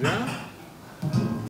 Yeah?